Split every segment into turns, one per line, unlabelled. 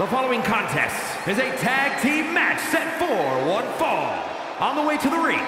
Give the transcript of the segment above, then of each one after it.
The following contest is a tag team match set for one fall. On the way to the ring,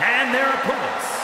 and their opponents